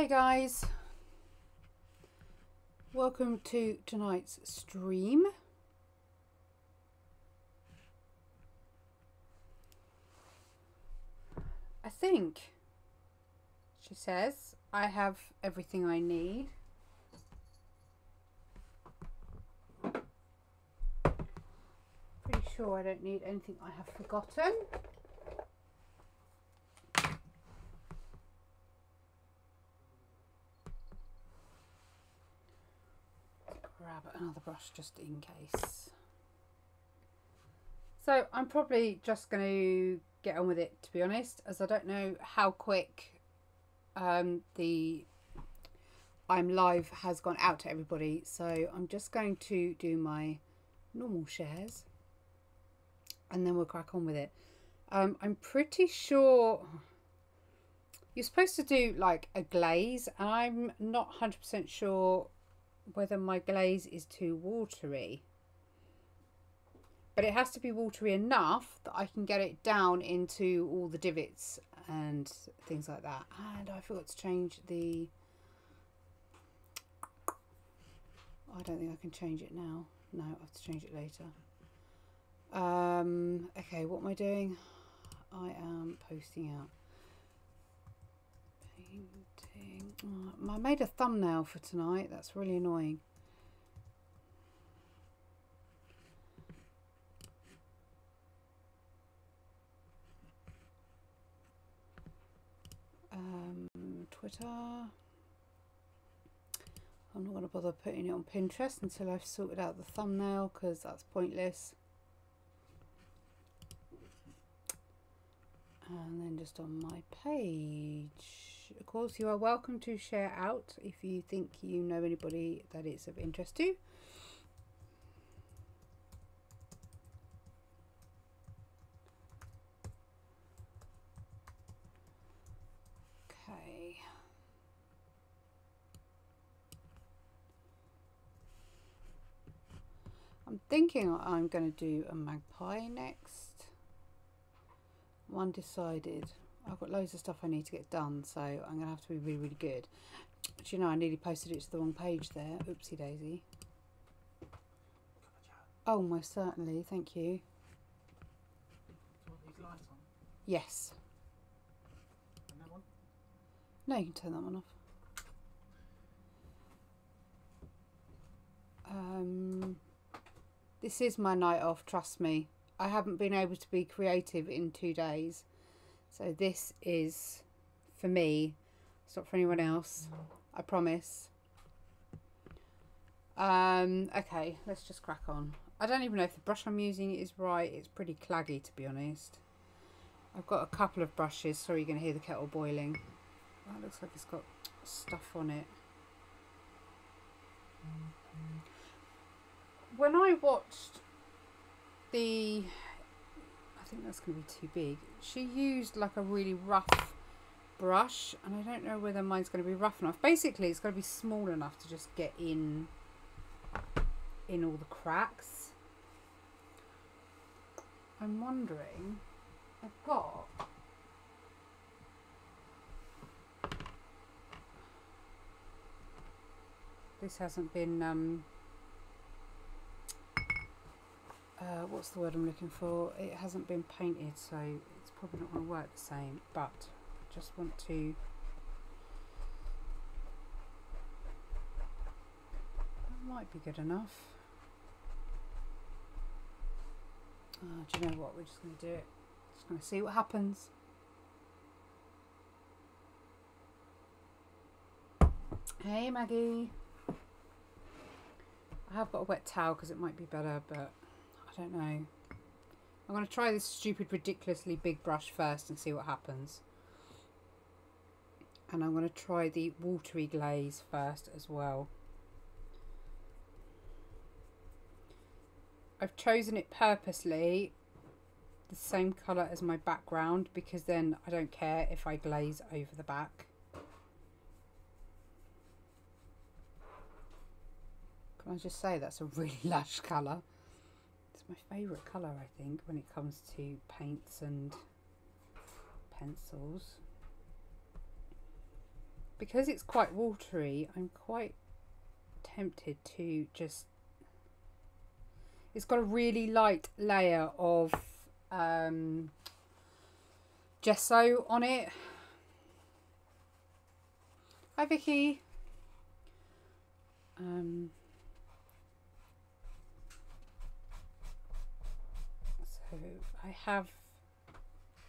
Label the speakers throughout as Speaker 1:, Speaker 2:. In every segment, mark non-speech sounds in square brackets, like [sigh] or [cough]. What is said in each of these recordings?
Speaker 1: Hey guys, welcome to tonight's stream. I think, she says, I have everything I need. Pretty sure I don't need anything I have forgotten. Grab another brush just in case. So I'm probably just going to get on with it to be honest as I don't know how quick um, the I'm live has gone out to everybody so I'm just going to do my normal shares and then we'll crack on with it. Um, I'm pretty sure you're supposed to do like a glaze and I'm not 100% sure whether my glaze is too watery. But it has to be watery enough that I can get it down into all the divots and things like that. And I forgot to change the... I don't think I can change it now. No, I have to change it later. Um, okay, what am I doing? I am posting out. Oh, I made a thumbnail for tonight. That's really annoying. Um, Twitter. I'm not going to bother putting it on Pinterest until I've sorted out the thumbnail because that's pointless. and then just on my page of course you are welcome to share out if you think you know anybody that it's of interest to. Okay. I'm thinking I'm going to do a magpie next. One decided I've got loads of stuff I need to get done so I'm gonna have to be really really good. But you know I nearly posted it to the wrong page there. Oopsie daisy. Oh most certainly. Thank you. Yes. No you can turn that one off. Um, this is my night off trust me. I haven't been able to be creative in two days. So this is for me. It's not for anyone else. I promise. Um, okay, let's just crack on. I don't even know if the brush I'm using is right. It's pretty claggy to be honest. I've got a couple of brushes. Sorry, you're going to hear the kettle boiling. That looks like it's got stuff on it. When I watched the think that's going to be too big. She used like a really rough brush and I don't know whether mine's going to be rough enough. Basically it's got to be small enough to just get in in all the cracks. I'm wondering I've got this hasn't been um, uh, what's the word I'm looking for? It hasn't been painted, so it's probably not going to work the same, but just want to that might be good enough. Uh, do you know what? We're just going to do it. Just going to see what happens. Hey Maggie. I have got a wet towel because it might be better, but I don't know. I'm going to try this stupid, ridiculously big brush first and see what happens. And I'm going to try the watery glaze first as well. I've chosen it purposely the same colour as my background because then I don't care if I glaze over the back. Can I just say that's a really [laughs] lush colour my favourite colour I think when it comes to paints and pencils. because it's quite watery, I'm quite tempted to just it's got a really light layer of um, gesso on it. Hi Vicky. Um, so I have,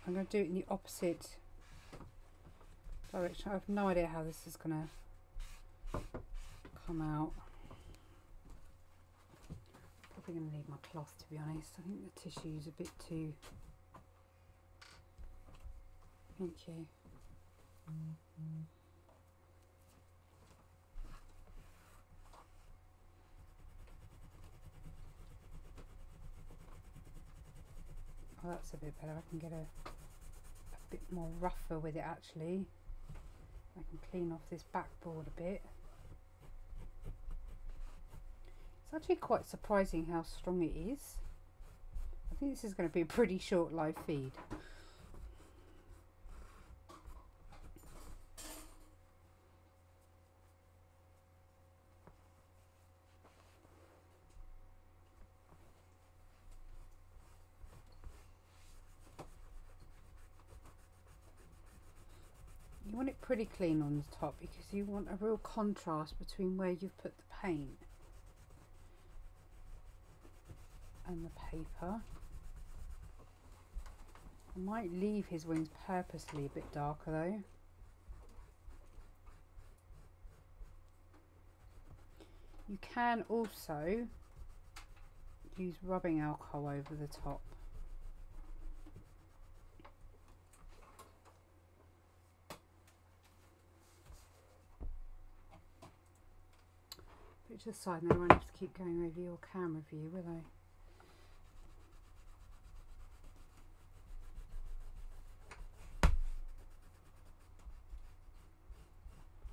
Speaker 1: I'm going to do it in the opposite direction. I have no idea how this is going to come out. Probably going to need my cloth to be honest. I think the tissue is a bit too Thank you. Mm-hmm. Oh, that's a bit better. I can get a, a bit more rougher with it actually. I can clean off this backboard a bit. It's actually quite surprising how strong it is. I think this is going to be a pretty short live feed. Pretty clean on the top because you want a real contrast between where you've put the paint and the paper. I might leave his wings purposely a bit darker though. You can also use rubbing alcohol over the top. Put it to the side and I won't have to keep going over your camera view, will I?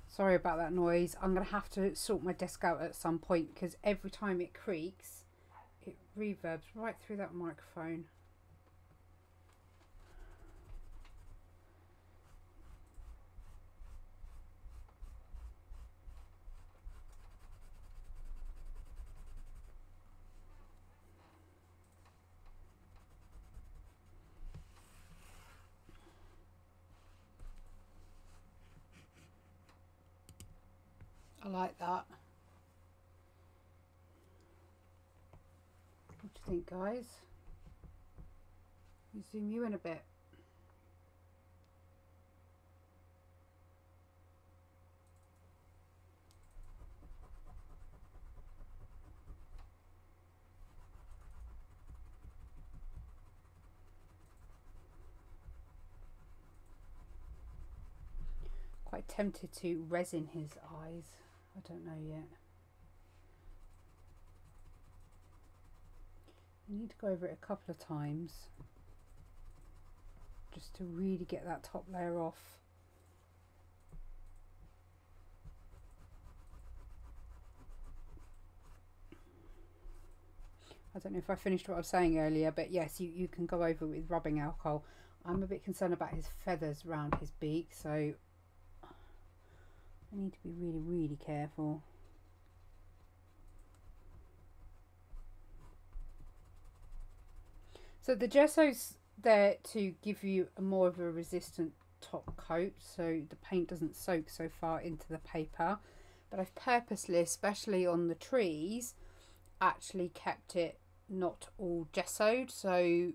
Speaker 1: Sorry about that noise. I'm going to have to sort my desk out at some point because every time it creaks, it reverbs right through that microphone. I like that. What do you think, guys? You zoom you in a bit. Quite tempted to resin his eyes. I don't know yet. I need to go over it a couple of times just to really get that top layer off. I don't know if I finished what I was saying earlier, but yes, you, you can go over with rubbing alcohol. I'm a bit concerned about his feathers around his beak, so I need to be really, really careful. So the gesso's there to give you a more of a resistant top coat so the paint doesn't soak so far into the paper. But I've purposely, especially on the trees, actually kept it not all gessoed. So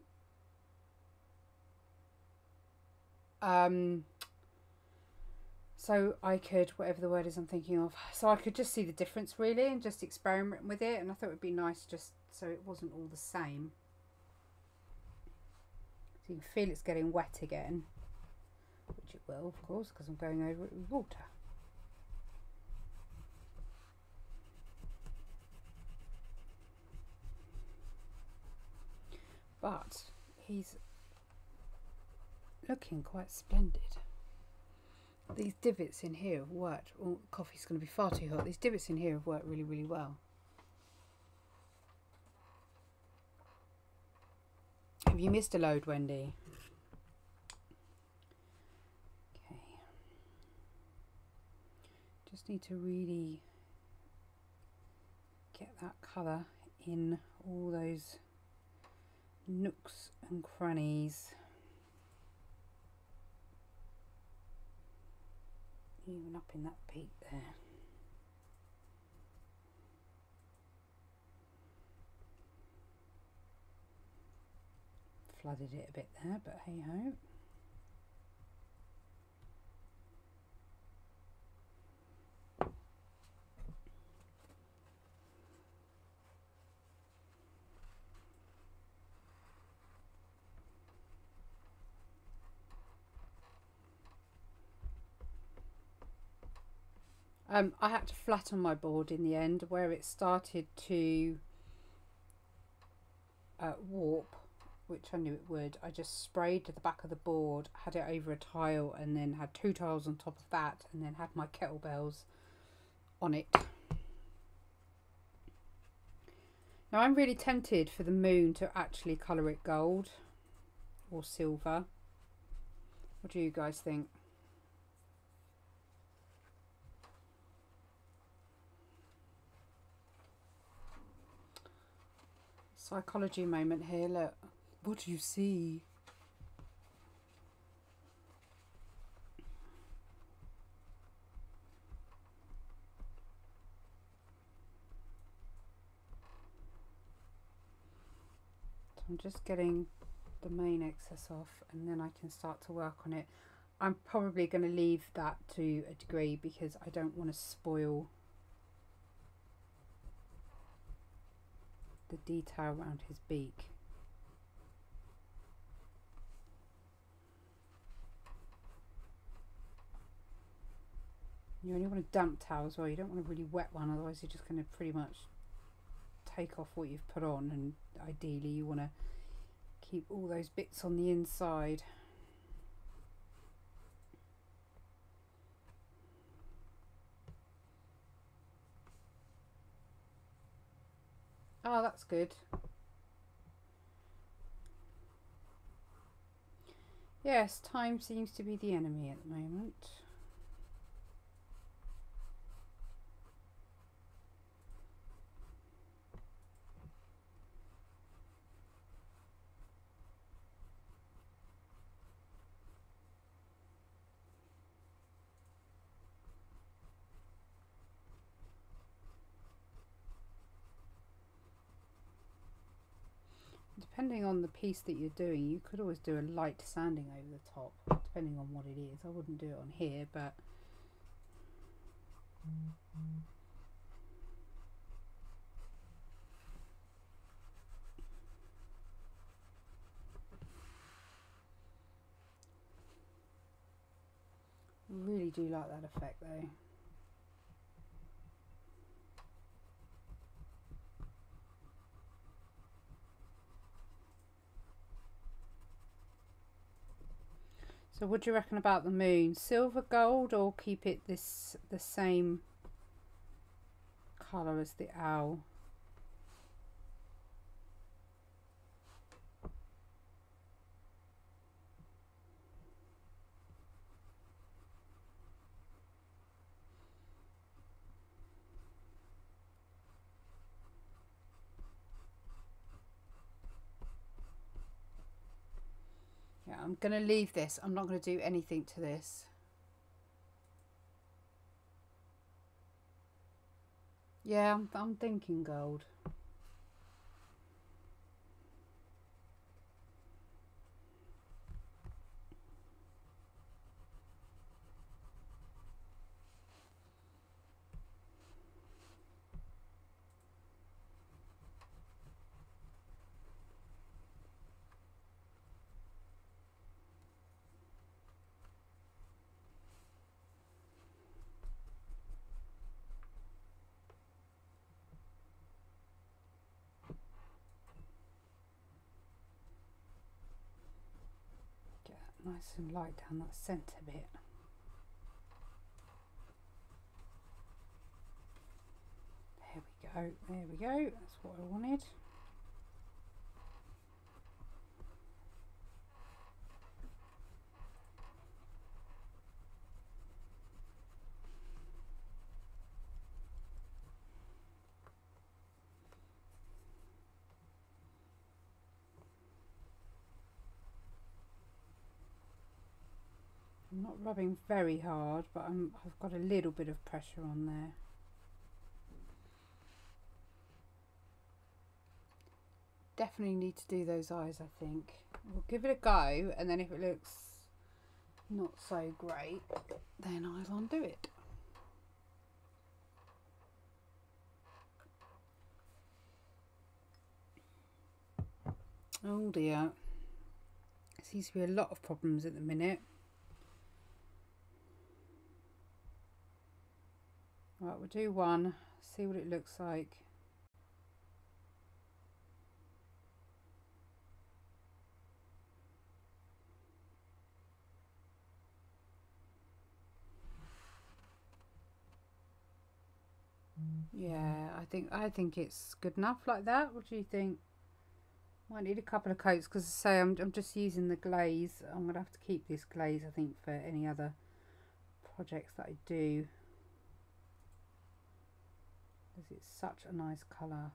Speaker 1: um, so I could whatever the word is I'm thinking of so I could just see the difference really and just experiment with it and I thought it would be nice just so it wasn't all the same so you can feel it's getting wet again which it will of course because I'm going over it with water but he's looking quite splendid these divots in here have worked. Oh, coffee's going to be far too hot. These divots in here have worked really, really well. Have you missed a load, Wendy? Okay. Just need to really get that colour in all those nooks and crannies. Even up in that peak there. Flooded it a bit there, but hey ho. Um, I had to flatten my board in the end where it started to uh, warp, which I knew it would. I just sprayed the back of the board, had it over a tile, and then had two tiles on top of that, and then had my kettlebells on it. Now I'm really tempted for the moon to actually colour it gold or silver. What do you guys think? Psychology moment here, look. What do you see? So I'm just getting the main excess off and then I can start to work on it. I'm probably going to leave that to a degree because I don't want to spoil the detail around his beak. You only want a damp towel as well. You don't want a really wet one, otherwise you're just going to pretty much take off what you've put on. And ideally, you want to keep all those bits on the inside. Oh, that's good. Yes, time seems to be the enemy at the moment. Depending on the piece that you're doing, you could always do a light sanding over the top, depending on what it is. I wouldn't do it on here, but... really do like that effect though. So what do you reckon about the moon? Silver gold or keep it this the same colour as the owl? I'm going to leave this. I'm not going to do anything to this. Yeah, I'm, I'm thinking gold. And light down that centre bit. There we go, there we go, that's what I wanted. Not rubbing very hard, but I'm, I've got a little bit of pressure on there. Definitely need to do those eyes, I think. We'll give it a go, and then if it looks not so great, then I'll undo it. Oh dear. Seems to be a lot of problems at the minute. Right, we'll do one, see what it looks like. Yeah, I think I think it's good enough like that. What do you think? Might need a couple of coats because say I'm I'm just using the glaze. I'm gonna have to keep this glaze I think for any other projects that I do. Because it's such a nice colour.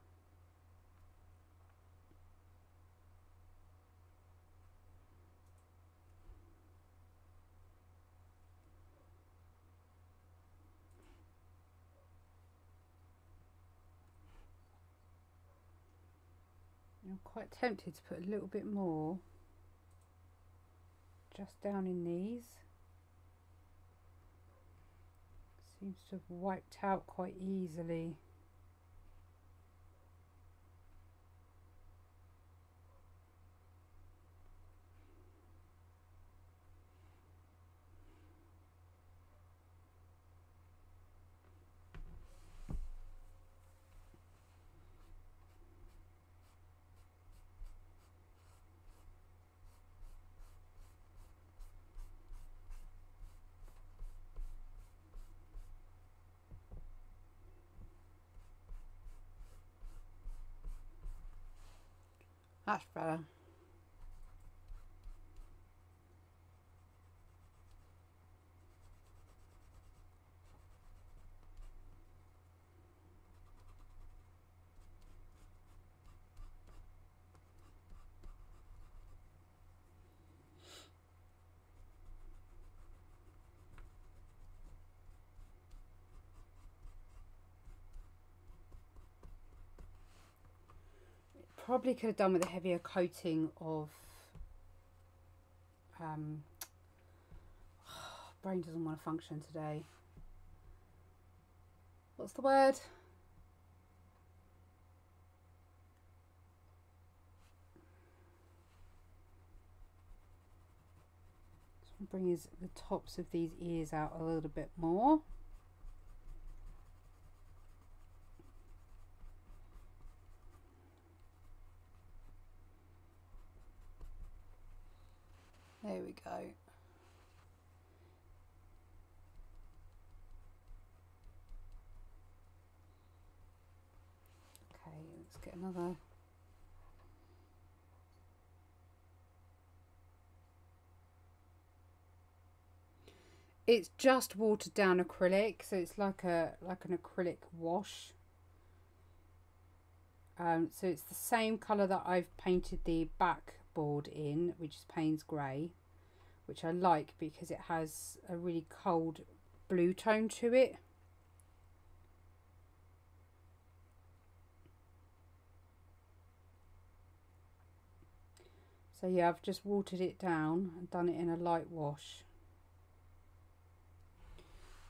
Speaker 1: I'm quite tempted to put a little bit more just down in these. Seems to have wiped out quite easily. That's better. Probably could have done with a heavier coating of um, [sighs] brain doesn't want to function today. What's the word? bring his, the tops of these ears out a little bit more. Go. Okay, let's get another. It's just watered down acrylic so it's like a like an acrylic wash. Um, so it's the same colour that I've painted the backboard in which is Payne's Grey which I like because it has a really cold blue tone to it. So yeah, I've just watered it down and done it in a light wash.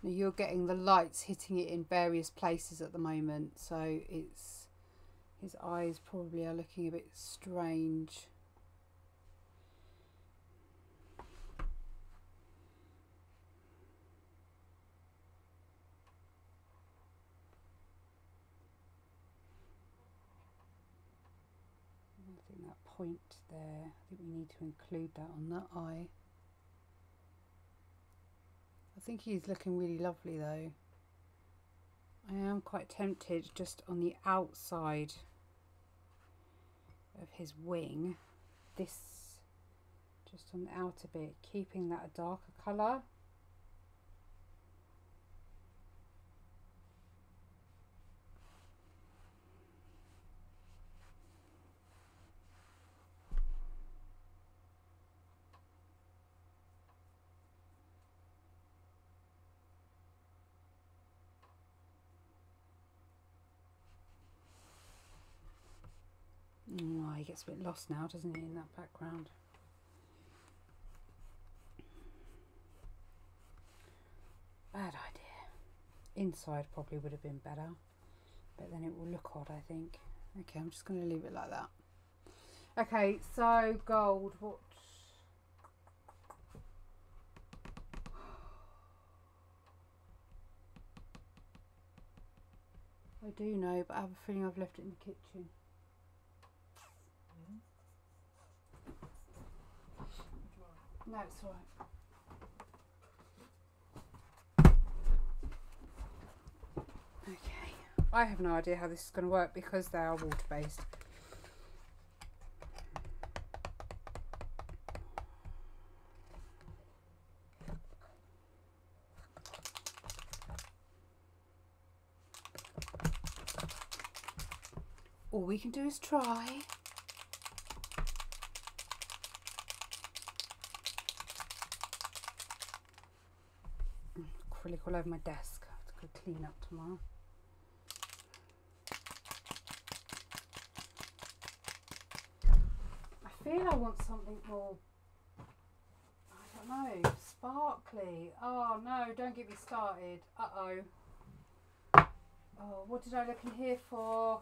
Speaker 1: Now you're getting the lights hitting it in various places at the moment, so it's his eyes probably are looking a bit strange. Point there. I think we need to include that on that eye. I think he's looking really lovely though. I am quite tempted just on the outside of his wing, this just on the outer bit, keeping that a darker colour. he gets a bit lost now, doesn't he, in that background? Bad idea. Inside probably would have been better, but then it will look odd, I think. Okay, I'm just going to leave it like that. Okay, so gold. What? I do know, but I have a feeling I've left it in the kitchen. No, it's alright. Okay. I have no idea how this is going to work because they are water based. All we can do is try. Acrylic all over my desk. I have to go clean up tomorrow. I feel I want something more, I don't know, sparkly. Oh no, don't get me started. Uh-oh. Oh, what did I look in here for?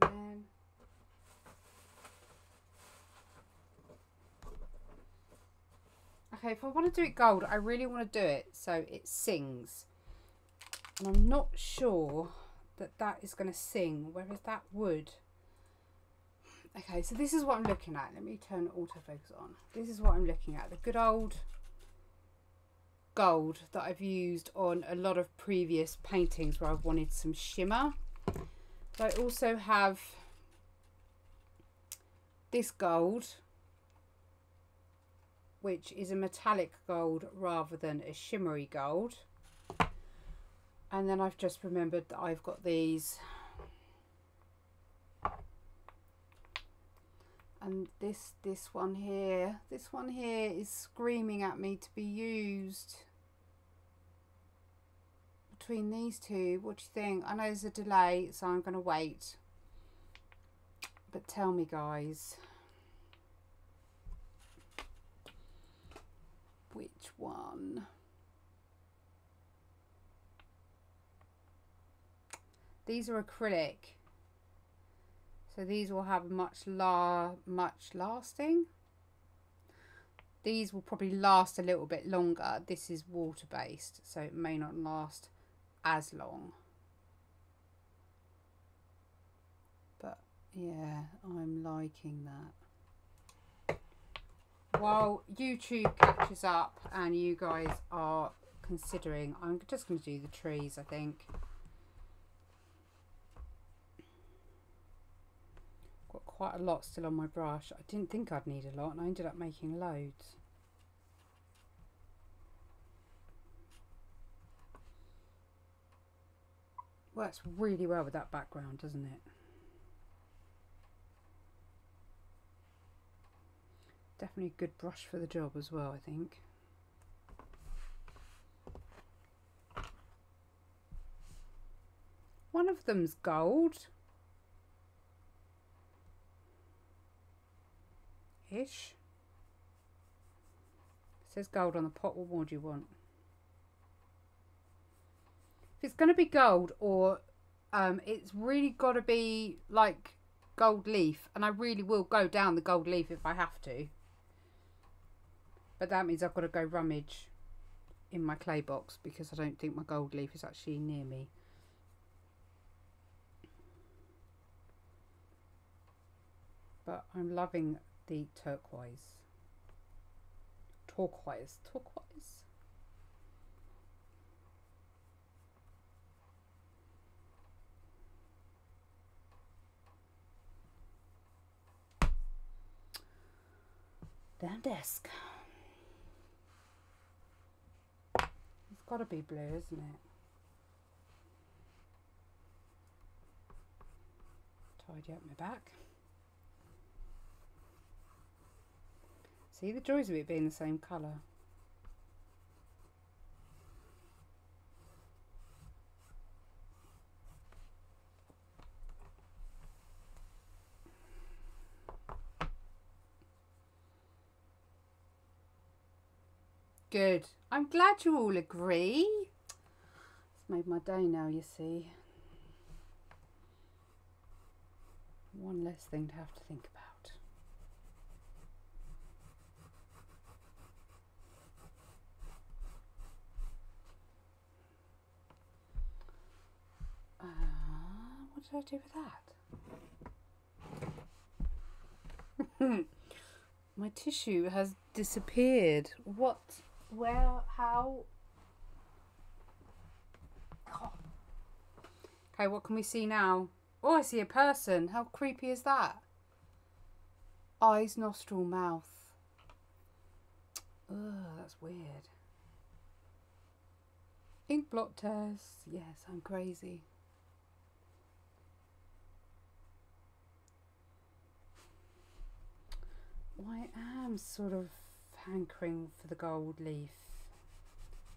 Speaker 1: man. Okay, if I want to do it gold, I really want to do it so it sings. And I'm not sure that that is going to sing, whereas that would. Okay, so this is what I'm looking at. Let me turn autofocus on. This is what I'm looking at. The good old gold that I've used on a lot of previous paintings where I've wanted some shimmer. But I also have this gold, which is a metallic gold rather than a shimmery gold. And then I've just remembered that I've got these. And this this one here, this one here is screaming at me to be used between these two. What do you think? I know there's a delay, so I'm going to wait. But tell me, guys. Which one? These are acrylic. So these will have much la much lasting. These will probably last a little bit longer. This is water based, so it may not last as long. But yeah, I'm liking that. While YouTube catches up and you guys are considering, I'm just going to do the trees, I think. Got quite a lot still on my brush. I didn't think I'd need a lot and I ended up making loads. Works really well with that background, doesn't it? Definitely a good brush for the job as well, I think. One of them's gold. Ish. It says gold on the pot. What more do you want? if it's going to be gold or um, it's really got to be like gold leaf and I really will go down the gold leaf if I have to but that means I've got to go rummage in my clay box because I don't think my gold leaf is actually near me. But I'm loving the turquoise. Turquoise turquoise. Down desk. Got to be blue, isn't it? Tidy up my back. See the joys of it being the same colour. Good. I'm glad you all agree. It's made my day now, you see. One less thing to have to think about. Uh, what did I do with that? [laughs] My tissue has disappeared. What? Where? How? Oh. Okay, what can we see now? Oh, I see a person. How creepy is that? Eyes, nostril, mouth. Ugh, that's weird. Ink blot test. Yes, I'm crazy. I am sort of hankering for the gold leaf,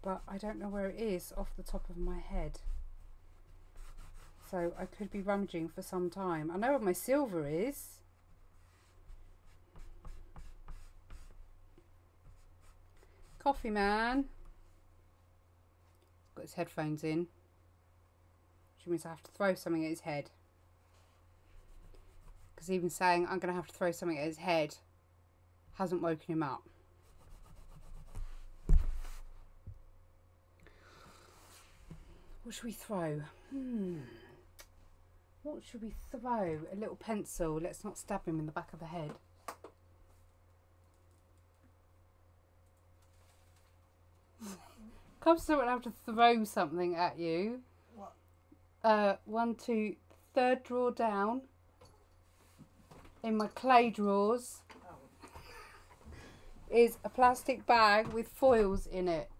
Speaker 1: but I don't know where it is off the top of my head. So I could be rummaging for some time. I know where my silver is. Coffee man. Got his headphones in. Which means I have to throw something at his head. Because even saying I'm going to have to throw something at his head hasn't woken him up. What should we throw? Hmm. What should we throw? A little pencil. Let's not stab him in the back of the head. Comes to have to throw something at you.
Speaker 2: What?
Speaker 1: Uh, one, two, third drawer down. In my clay drawers [laughs] is a plastic bag with foils in it.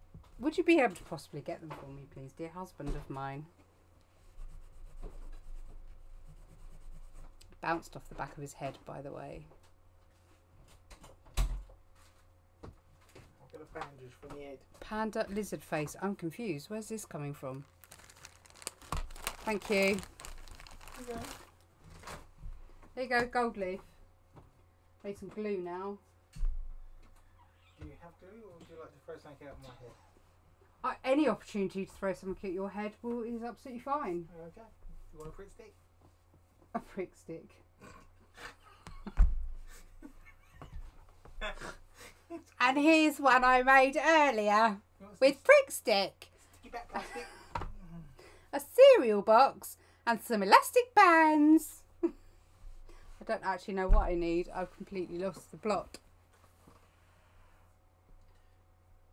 Speaker 1: Would you be able to possibly get them for me, please, dear husband of mine? Bounced off the back of his head, by the way.
Speaker 2: I've got a bandage for the head.
Speaker 1: Panda lizard face. I'm confused. Where's this coming from? Thank you.
Speaker 2: Okay.
Speaker 1: There you go, gold leaf. Made some glue now.
Speaker 2: Do you have glue or would you like to throw something out of my head?
Speaker 1: Uh, any opportunity to throw something at your head will is absolutely fine.
Speaker 2: Okay. You want a Pritt Stick?
Speaker 1: A Pritt Stick. and here's one I made earlier with Pritt Stick,
Speaker 2: some sticky back plastic?
Speaker 1: a cereal box, and some elastic bands. [laughs] I don't actually know what I need. I've completely lost the plot.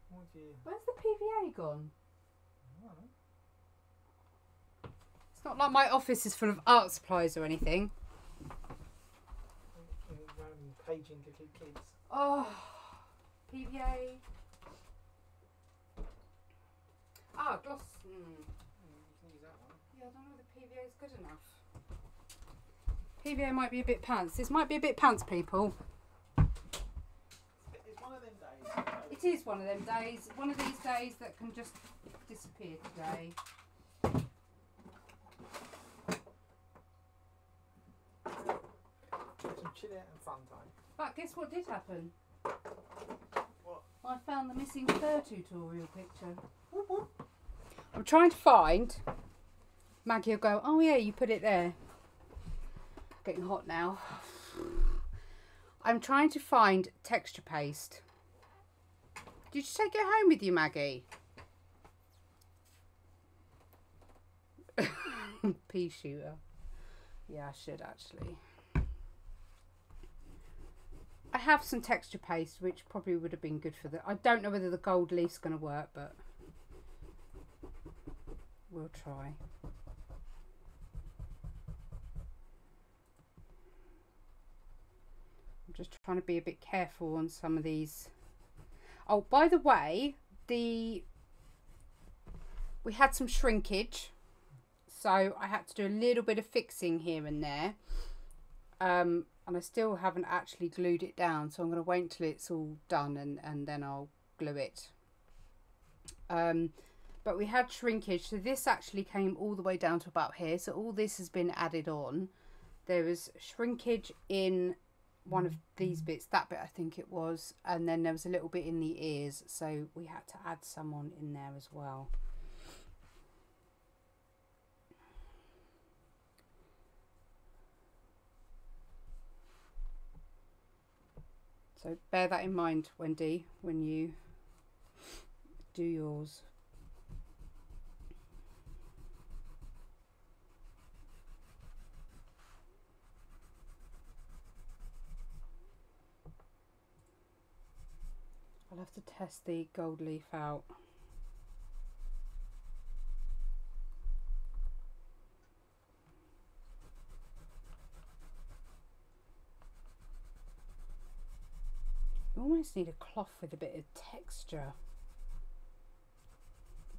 Speaker 2: What do you...
Speaker 1: Where's the gone? It's not like my office is full of art supplies or anything.
Speaker 2: Paging kids.
Speaker 1: Oh, PVA. Ah, gloss.
Speaker 2: Mm.
Speaker 1: Yeah, I don't know whether PVA is good enough. PVA might be a bit pants. This might be a bit pants, people.
Speaker 2: It's one of them days.
Speaker 1: It is one of them days. One of these days that can just disappear today.
Speaker 2: Some chill out and fun time.
Speaker 1: But guess what did happen?
Speaker 2: What?
Speaker 1: I found the missing fur tutorial picture. I'm trying to find. Maggie will go, oh yeah, you put it there. Getting hot now. I'm trying to find texture paste. Did you take it home with you, Maggie? [laughs] Pea shooter. Yeah, I should actually. I have some texture paste, which probably would have been good for the. I don't know whether the gold leaf's going to work, but we'll try. I'm just trying to be a bit careful on some of these. Oh, by the way, the we had some shrinkage, so I had to do a little bit of fixing here and there. Um, and I still haven't actually glued it down so I'm going to wait till it's all done and, and then I'll glue it um, but we had shrinkage so this actually came all the way down to about here so all this has been added on there was shrinkage in one of these bits, that bit I think it was, and then there was a little bit in the ears, so we had to add someone in there as well. So bear that in mind, Wendy, when you do yours. I'll have to test the gold leaf out. You almost need a cloth with a bit of texture.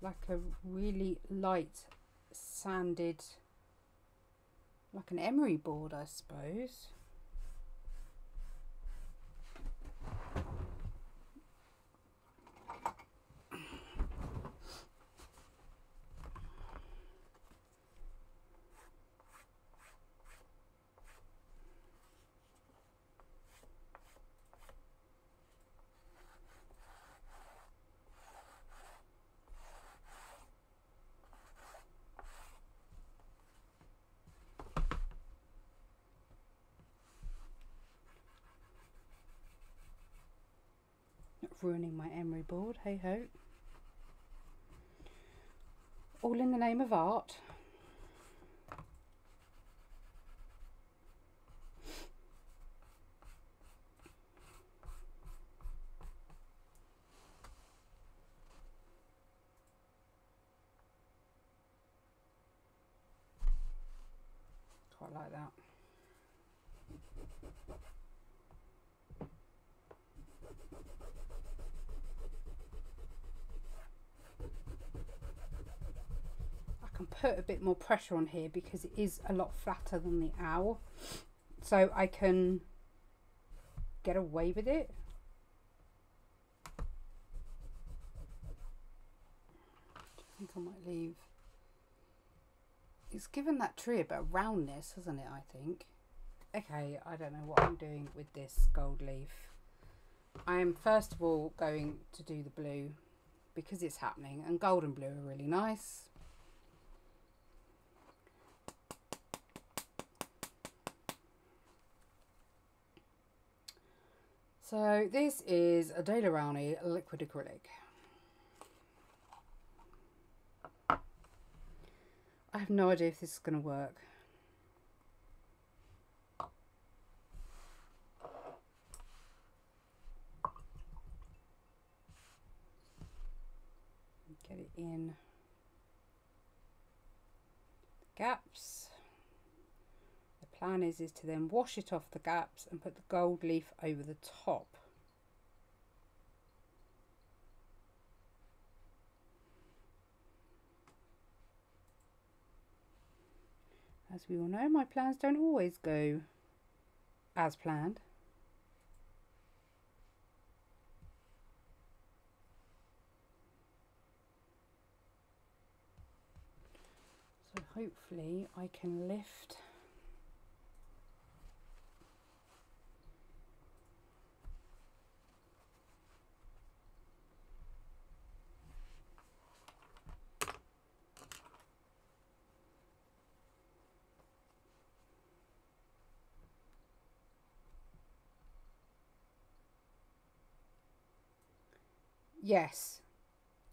Speaker 1: Like a really light sanded, like an emery board, I suppose. Ruining my emery board, hey ho. All in the name of art. Quite like that. Can put a bit more pressure on here because it is a lot flatter than the owl. So I can get away with it. I think I might leave. It's given that tree a bit of roundness hasn't it I think? Okay I don't know what I'm doing with this gold leaf I am first of all going to do the blue because it's happening and gold and blue are really nice So this is a Daler-Rowney liquid acrylic. I have no idea if this is going to work. Get it in the gaps the plan is is to then wash it off the gaps and put the gold leaf over the top. As we all know, my plans don't always go as planned. So hopefully I can lift Yes,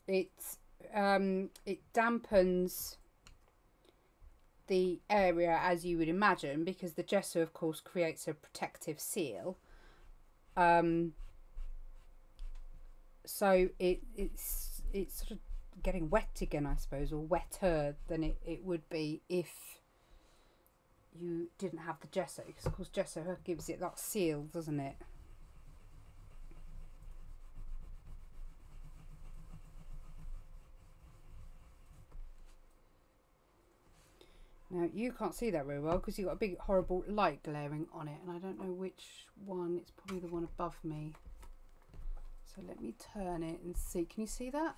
Speaker 1: it's um, it dampens the area as you would imagine because the gesso, of course, creates a protective seal. Um, so it it's it's sort of getting wet again, I suppose, or wetter than it, it would be if you didn't have the gesso because of course gesso gives it that seal doesn't it Now you can't see that very well because you've got a big horrible light glaring on it and I don't know which one, it's probably the one above me. So let me turn it and see, can you see that?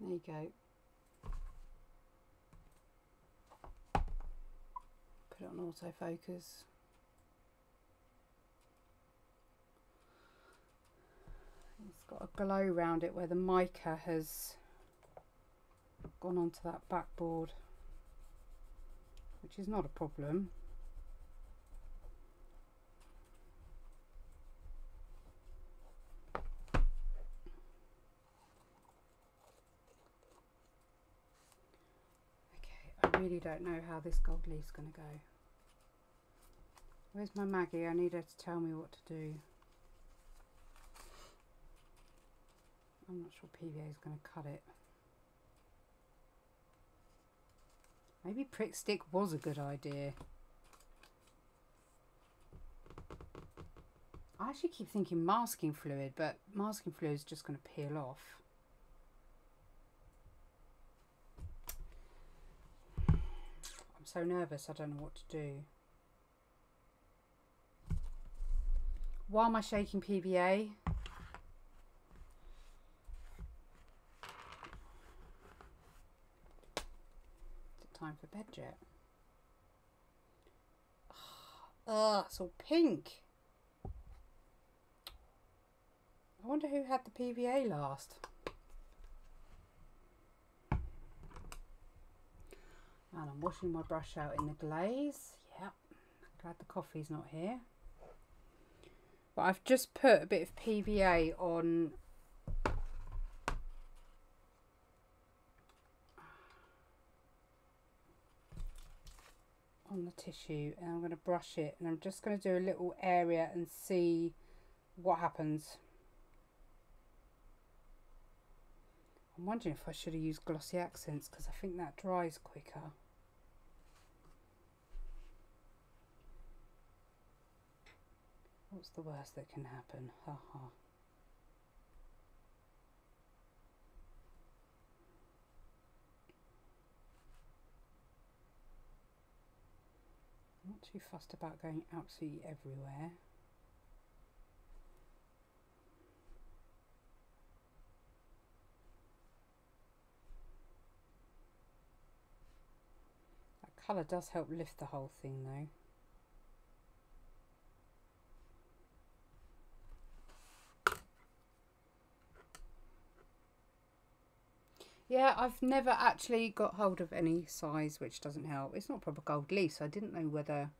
Speaker 1: There you go. put it on autofocus. It's got a glow around it where the mica has gone onto that backboard, which is not a problem. Okay, I really don't know how this gold leaf's going to go. Where's my Maggie? I need her to tell me what to do. I'm not sure PVA is going to cut it. Maybe Pritt Stick was a good idea. I actually keep thinking masking fluid, but masking fluid is just going to peel off. I'm so nervous, I don't know what to do. Why am I shaking PVA? Time for bed yet. Ugh, it's all pink. I wonder who had the PVA last. And I'm washing my brush out in the glaze. Yep, glad the coffee's not here. But I've just put a bit of PVA on on the tissue and I'm going to brush it and I'm just going to do a little area and see what happens. I'm wondering if I should have used glossy accents because I think that dries quicker. What's the worst that can happen? Ha ha. Not too fussed about going absolutely everywhere. That colour does help lift the whole thing though. Yeah, I've never actually got hold of any size, which doesn't help. It's not proper gold leaf, so I didn't know whether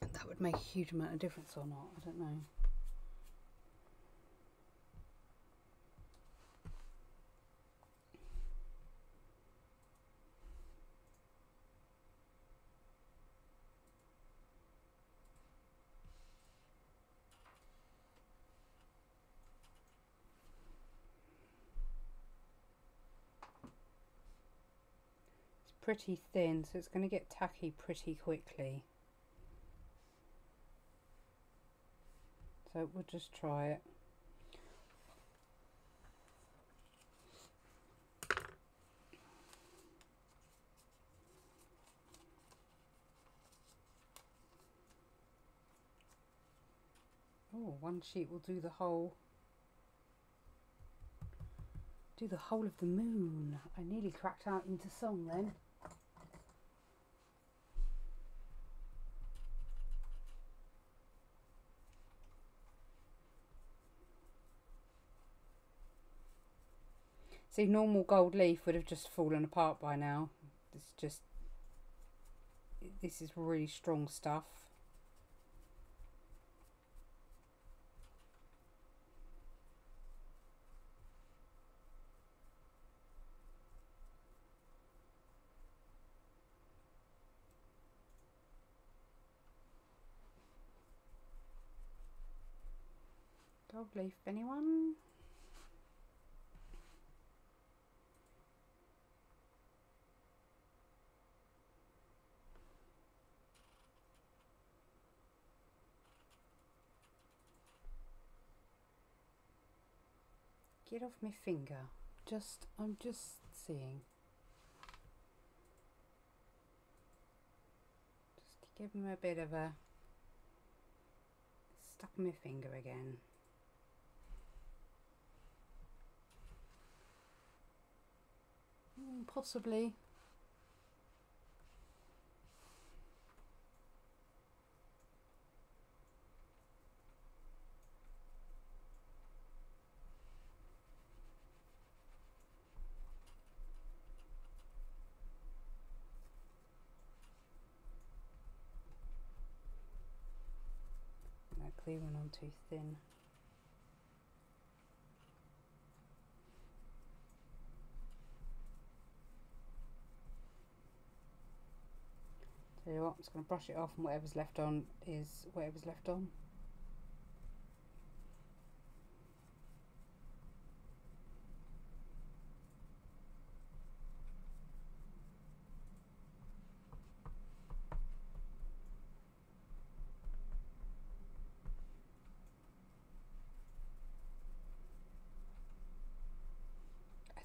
Speaker 1: that would make a huge amount of difference or not. I don't know. Pretty thin, so it's going to get tacky pretty quickly. So we'll just try it. Oh, one sheet will do the whole do the whole of the moon. I nearly cracked out into song then. See, normal gold leaf would have just fallen apart by now. It's just, this is really strong stuff. Gold leaf, anyone? Get off my finger. Just, I'm just seeing. Just to give him a bit of a... Stuck my finger again. Mm, possibly. Glue one on too thin. Tell you what, I'm just going to brush it off and whatever's left on is whatever's left on.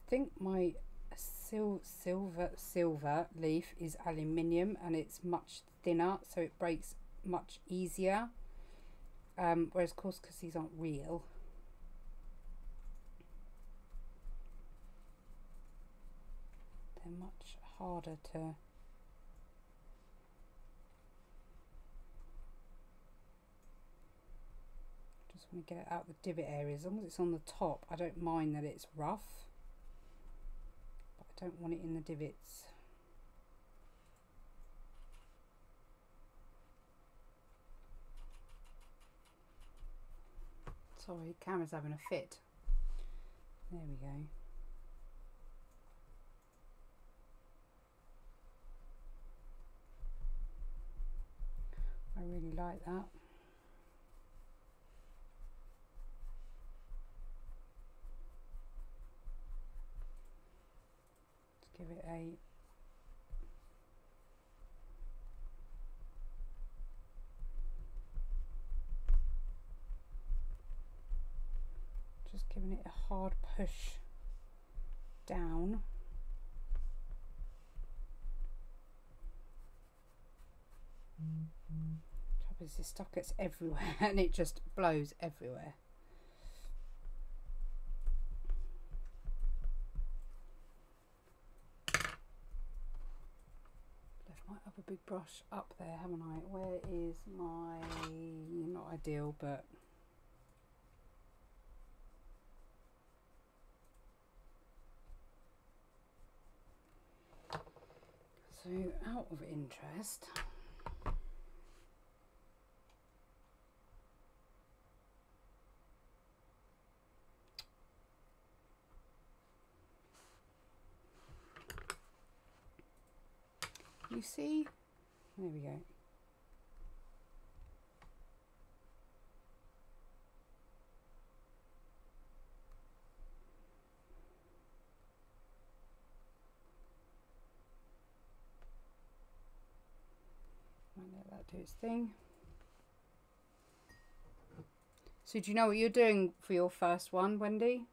Speaker 1: I think my sil silver silver leaf is aluminium and it's much thinner so it breaks much easier um, whereas of course because these aren't real. They're much harder to just want to get it out the divot area. As long as it's on the top I don't mind that it's rough don't want it in the divots Sorry, camera's having a fit. There we go. I really like that. Let's give it a just giving it a hard push down. Trouble is this stuff gets everywhere [laughs] and it just blows everywhere. Big brush up there haven't I? Where is my not ideal but So, out of interest, you see, there we go. Might let that do its thing. So do you know what you're doing for your first one, Wendy?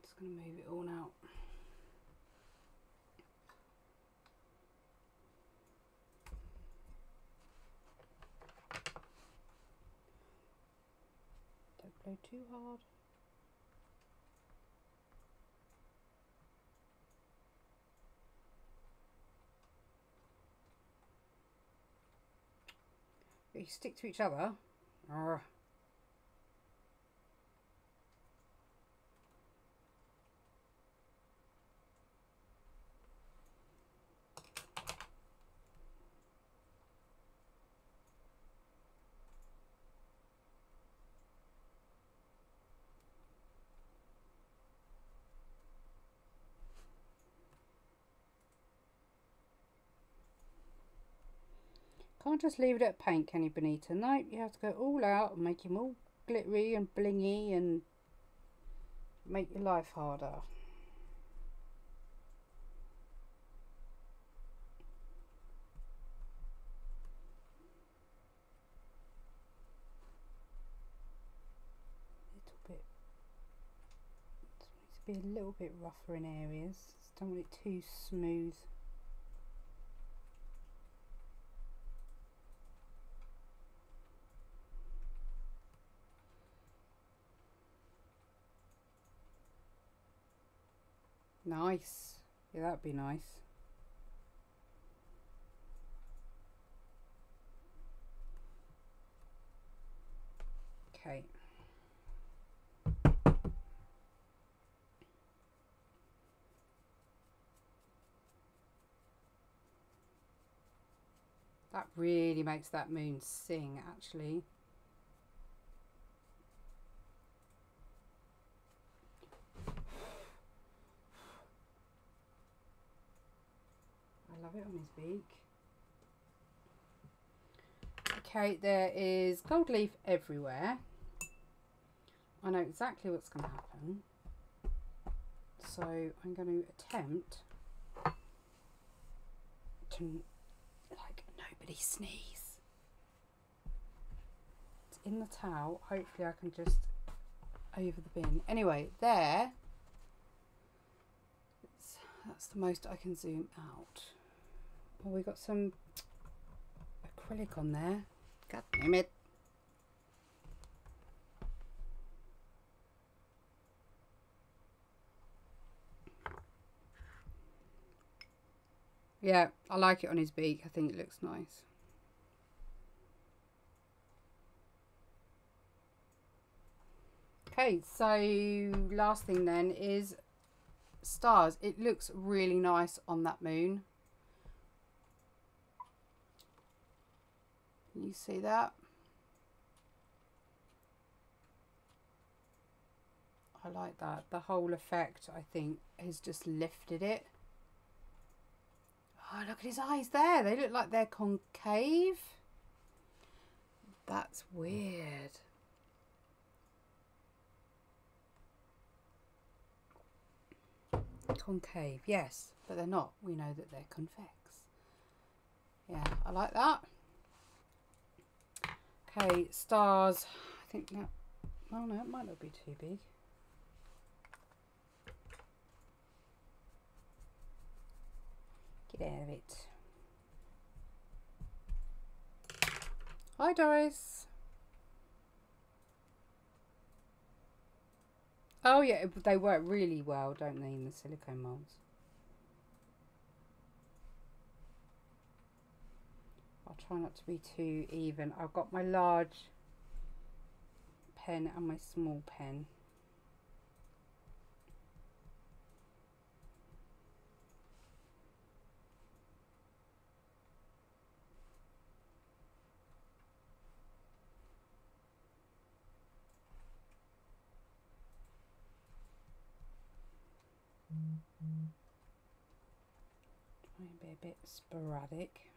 Speaker 1: Just going to move it all out. Don't blow too hard. You stick to each other. Can't just leave it at paint, can you, Bonnita? No, you have to go all out and make him all glittery and blingy and make your life harder. Be a little bit rougher in areas. Just don't want it too smooth. Nice. Yeah, that'd be nice. Okay. That really makes that moon sing actually. Love it on his beak. Okay, there is gold leaf everywhere. I know exactly what's going to happen. So I'm going to attempt to, like, nobody sneeze. It's in the towel. Hopefully I can just over the bin. Anyway, there. That's the most I can zoom out. Oh, we got some acrylic on there. God damn it. Yeah, I like it on his beak. I think it looks nice. Okay, so last thing then is stars. It looks really nice on that moon. You see that? I like that. The whole effect, I think, has just lifted it. Oh, look at his eyes there. They look like they're concave. That's weird. Concave, yes, but they're not. We know that they're convex. Yeah, I like that. Okay, stars. I think that, oh no, it might not be too big. Get out of it. Hi Doris. Oh yeah, they work really well, don't they, in the silicone molds. I'll try not to be too even. I've got my large pen and my small pen. Try and be a bit sporadic.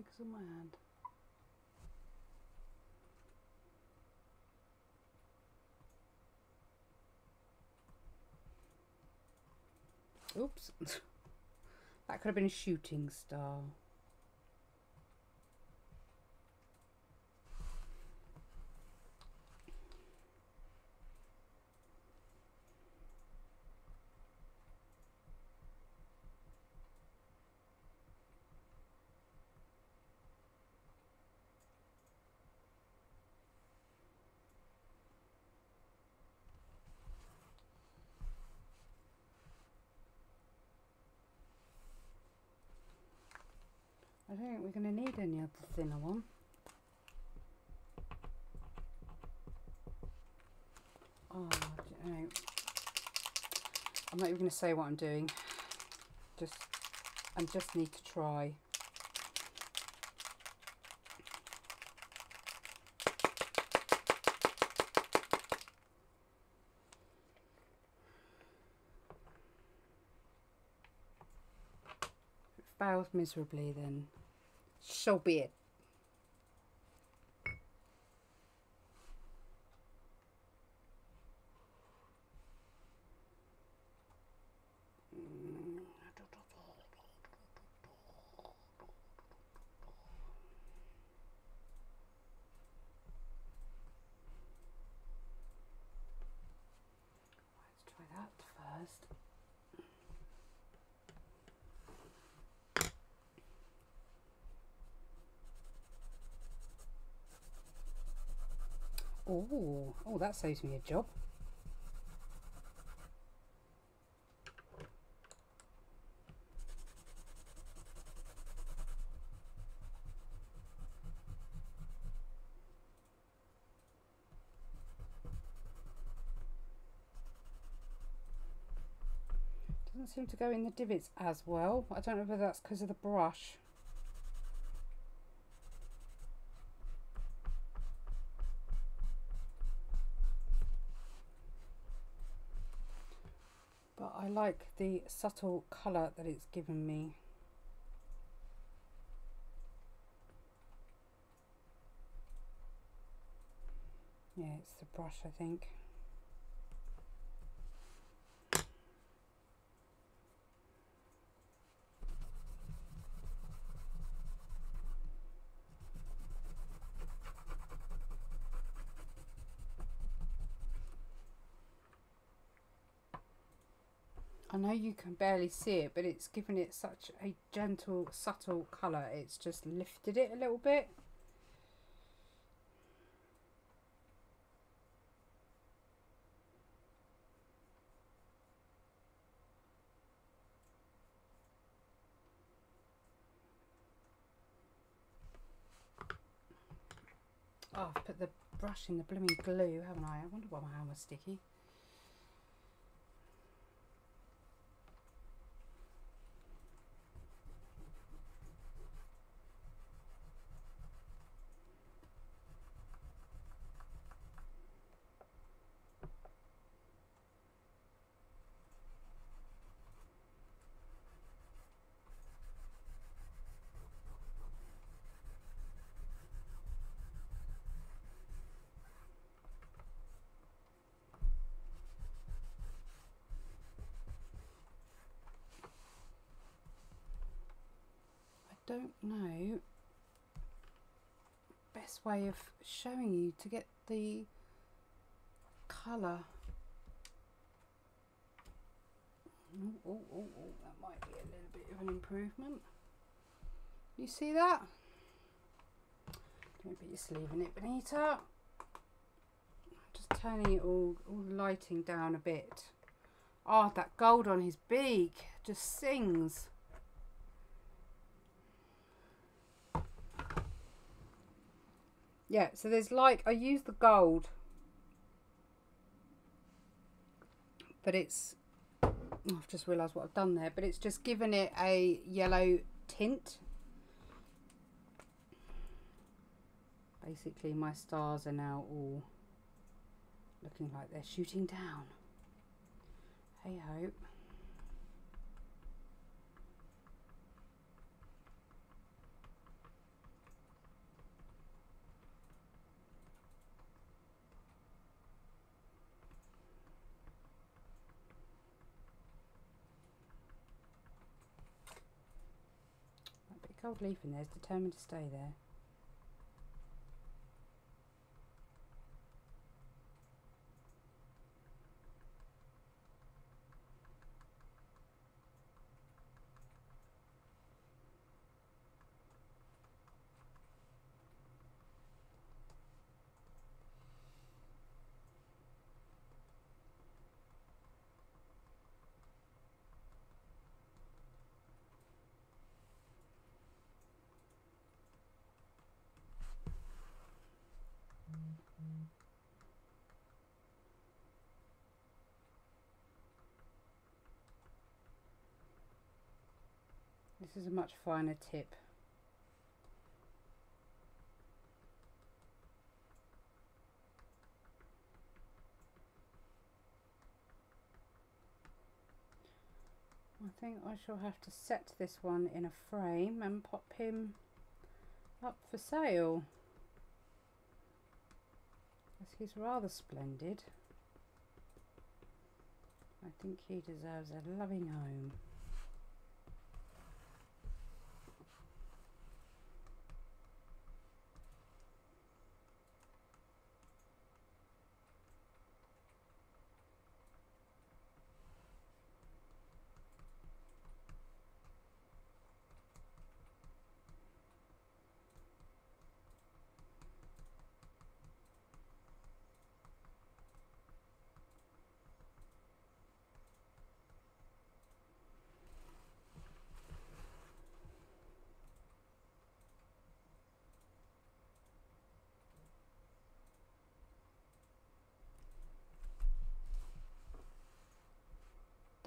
Speaker 1: On my hand. Oops. [laughs] that could have been a shooting star. I don't think we're going to need any other thinner one. Oh. I'm not even going to say what I'm doing. Just, I just need to try. Fails miserably, then so be Ooh, oh, that saves me a job. Doesn't seem to go in the divots as well. I don't know whether that's because of the brush. Like the subtle colour that it's given me. Yeah, it's the brush, I think. Know you can barely see it, but it's given it such a gentle, subtle colour. It's just lifted it a little bit. Oh, I've put the brush in the blooming glue, haven't I? I wonder why my hand was sticky. Don't know best way of showing you to get the colour. Oh, oh, oh, oh, that might be a little bit of an improvement. You see that? Don't be just leaving it, Bonnita. Just turning it all, all lighting down a bit. Oh, that gold on his beak just sings. Yeah, so there's like, I use the gold, but it's, oh, I've just realised what I've done there, but it's just given it a yellow tint. Basically my stars are now all looking like they're shooting down. Hey ho. Gold leaf in there is determined to stay there. This is a much finer tip. I think I shall have to set this one in a frame and pop him up for sale. As he's rather splendid. I think he deserves a loving home.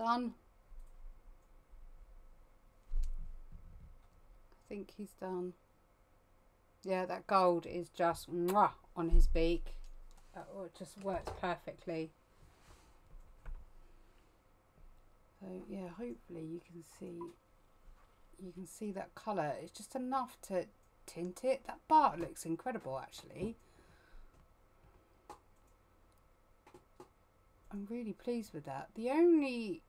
Speaker 1: done. I think he's done. Yeah, that gold is just mwah, on his beak. That, it just works perfectly. So yeah, hopefully you can see you can see that colour. It's just enough to tint it. That bark looks incredible actually. I'm really pleased with that. The only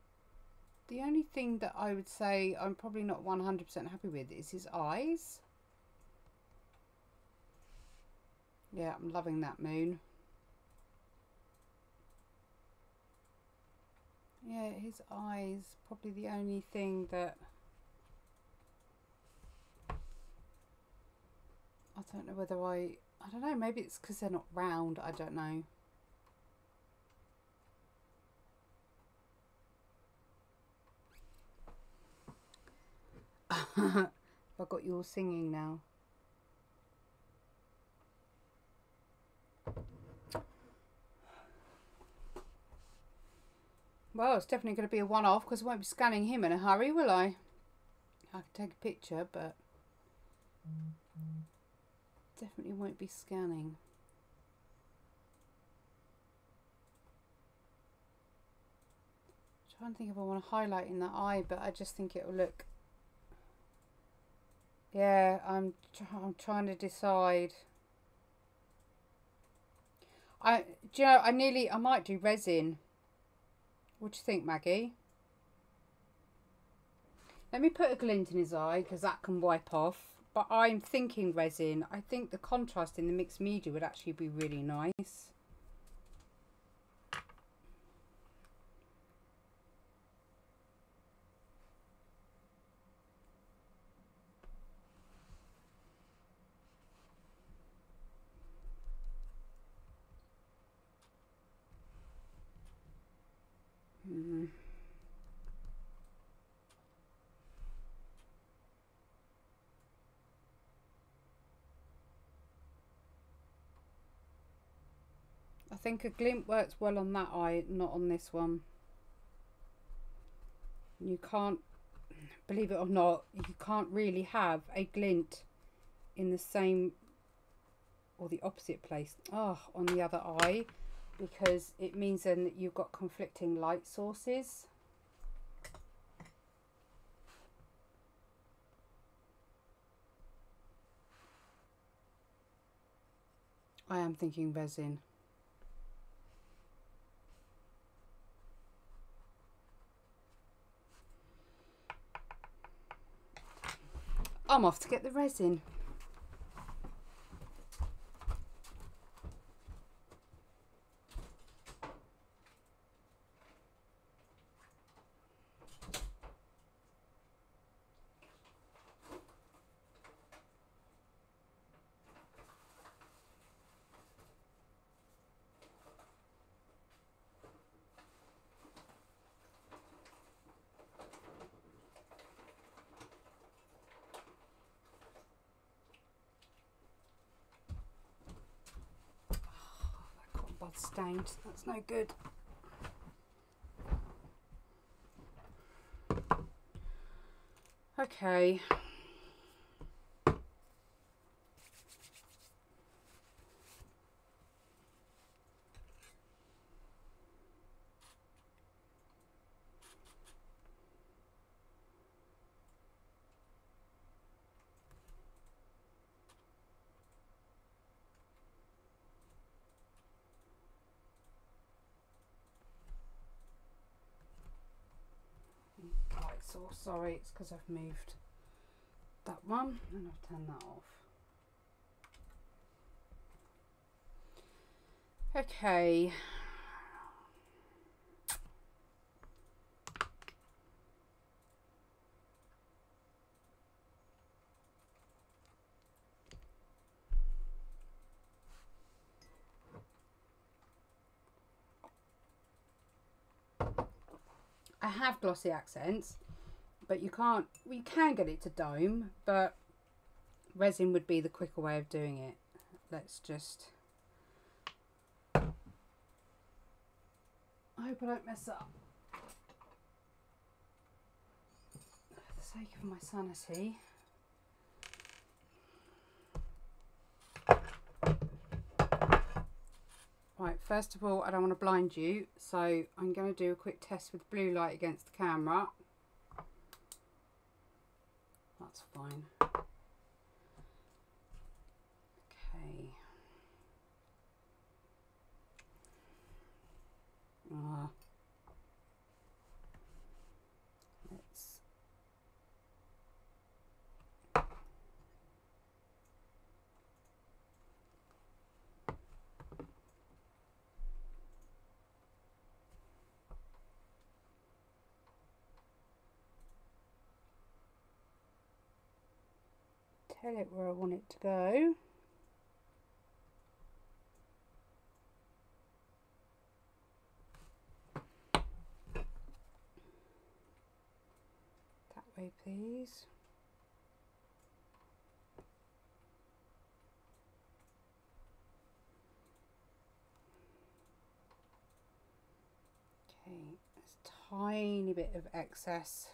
Speaker 1: the only thing that I would say I'm probably not 100% happy with is his eyes. Yeah, I'm loving that moon. Yeah, his eyes probably the only thing that I don't know whether I I don't know, maybe it's because they're not round, I don't know. I got you all singing now. Well, it's definitely going to be a one-off because I won't be scanning him in a hurry, will I? I can take a picture, but definitely won't be scanning. I'm trying to think if I want to highlight in that eye, but I just think it will look yeah, I'm I'm trying to decide. I do you know I nearly I might do resin. What do you think, Maggie? Let me put a glint in his eye because that can wipe off. But I'm thinking resin. I think the contrast in the mixed media would actually be really nice. Think a glint works well on that eye, not on this one. You can't, believe it or not, you can't really have a glint in the same or the opposite place oh, on the other eye because it means then that you've got conflicting light sources. I am thinking resin. I'm off to get the resin. Stained. That's no good. Okay. Oh, sorry it's because I've moved that one and I've turned that off. Okay. I have glossy accents but you can't well, you can get it to dome but resin would be the quicker way of doing it. Let's just I hope I don't mess up. For the sake of my sanity. Right, first of all, I don't want to blind you, so I'm going to do a quick test with blue light against the camera. That's fine. Okay. Uh, let's tell it where I want it to go. That way, please. Okay, there's a tiny bit of excess.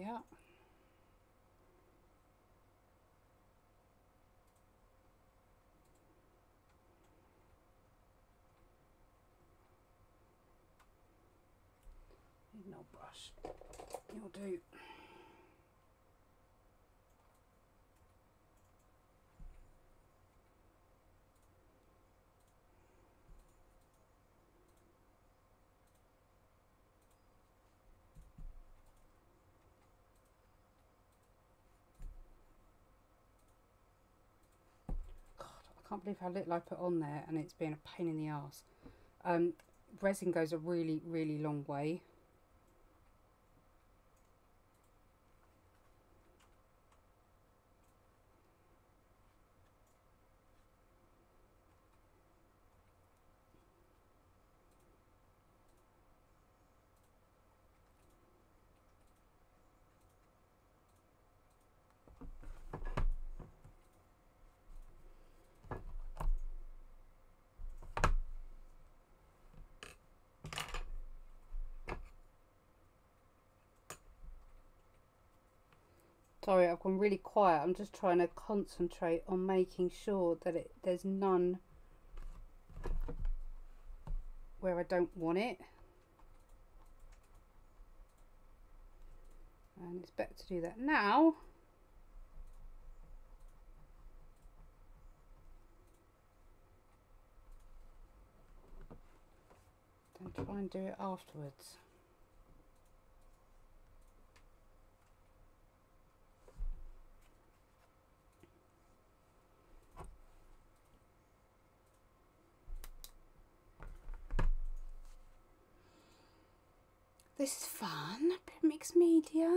Speaker 1: Here. Need no brush. You'll do. Can't believe how little I put on there and it's been a pain in the ass. Um, resin goes a really, really long way. Sorry, I've gone really quiet. I'm just trying to concentrate on making sure that it there's none where I don't want it. And it's better to do that now. Then try and do it afterwards. This is fun. A bit mixed media.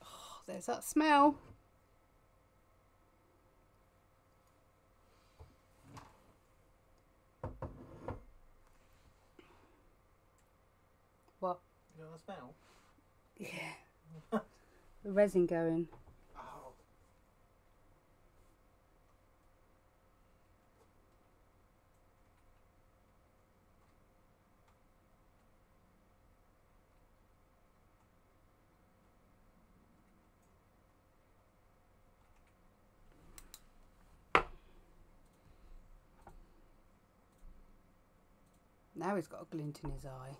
Speaker 1: Oh, there's that smell. What?
Speaker 2: You want to smell?
Speaker 1: Yeah. [laughs] the resin going.
Speaker 2: Oh.
Speaker 1: Now he's got a glint in his eye.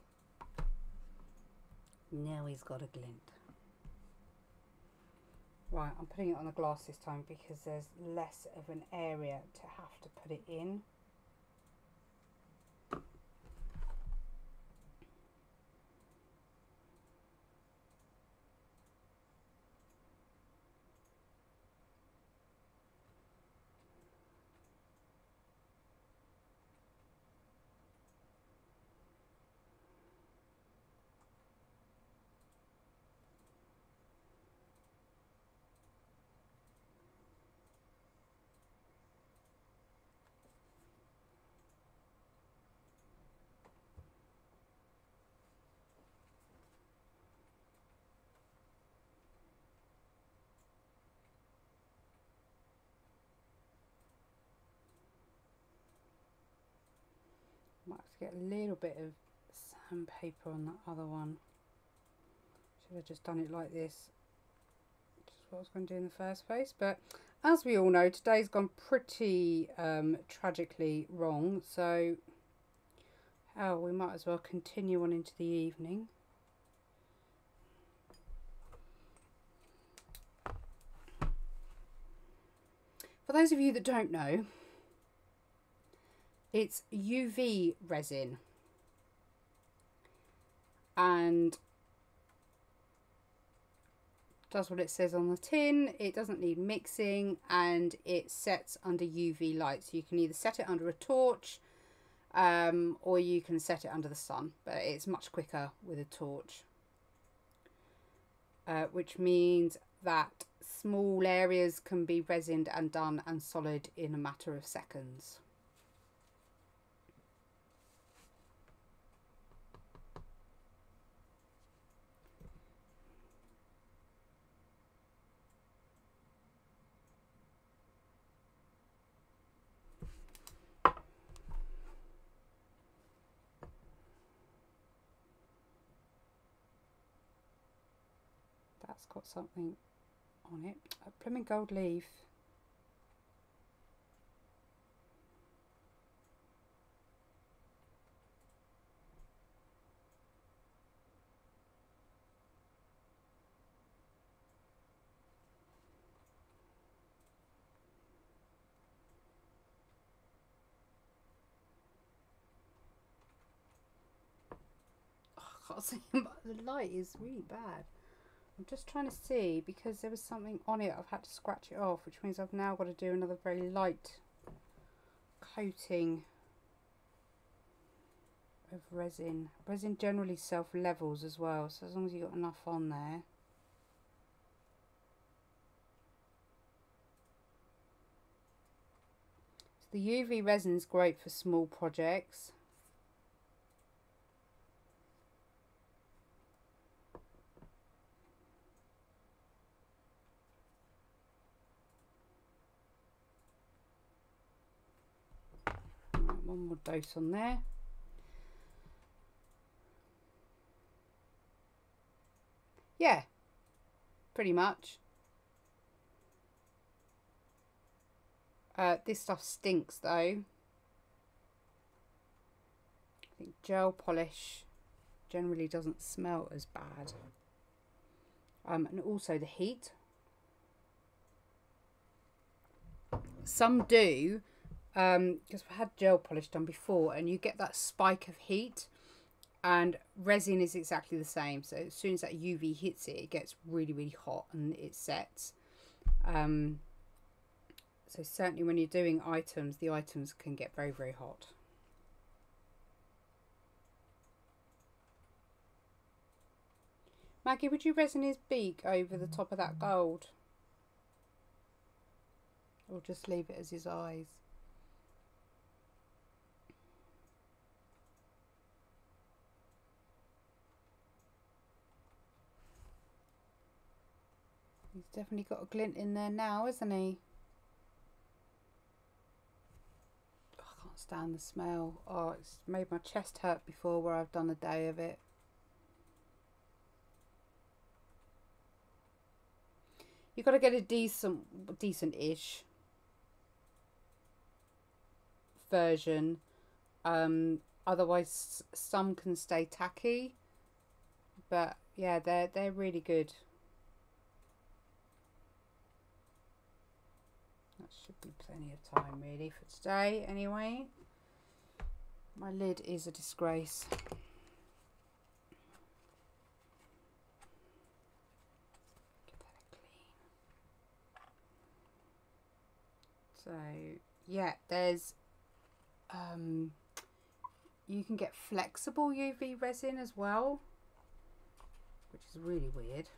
Speaker 1: Now he's got a glint. Right, I'm putting it on the glass this time because there's less of an area to have to put it in. Get a little bit of sandpaper on that other one. Should have just done it like this what I was going to do in the first place. But as we all know, today's gone pretty um, tragically wrong. So, hell, we might as well continue on into the evening. For those of you that don't know, it's UV resin. And does what it says on the tin. It doesn't need mixing and it sets under UV light. So you can either set it under a torch um, or you can set it under the sun, but it's much quicker with a torch. Uh, which means that small areas can be resined and done and solid in a matter of seconds. That's got something on it. A blooming gold leaf. I can't [laughs] see but the light is really bad. I'm just trying to see because there was something on it I've had to scratch it off which means I've now got to do another very light coating of resin. Resin generally self levels as well so as long as you've got enough on there. The UV resin is great for small projects. One more dose on there. Yeah, pretty much. Uh, this stuff stinks though. I think gel polish generally doesn't smell as bad. Um, and also the heat. Some do, because um, I've had gel polish done before and you get that spike of heat and resin is exactly the same. So as soon as that UV hits it it gets really really hot and it sets. Um, so certainly when you're doing items the items can get very very hot. Maggie would you resin his beak over the top of that gold? Or just leave it as his eyes He's definitely got a glint in there now, isn't he? Oh, I can't stand the smell. Oh, it's made my chest hurt before where I've done a day of it. You've got to get a decent, decent-ish version. Um, otherwise, some can stay tacky. But yeah, they're they're really good. Should be plenty of time really for today anyway. My lid is a disgrace. So yeah, there's um, you can get flexible UV resin as well, which is really weird.